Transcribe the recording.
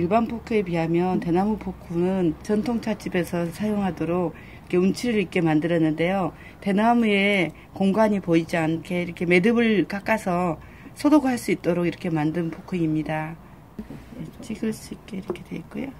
일반 포크에 비하면 대나무 포크는 전통 찻집에서 사용하도록 이렇게 운치를 있게 만들었는데요. 대나무에 공간이 보이지 않게 이렇게 매듭을 깎아서 소독할 수 있도록 이렇게 만든 포크입니다. 네, 찍을 수 있게 이렇게 되어 있고요.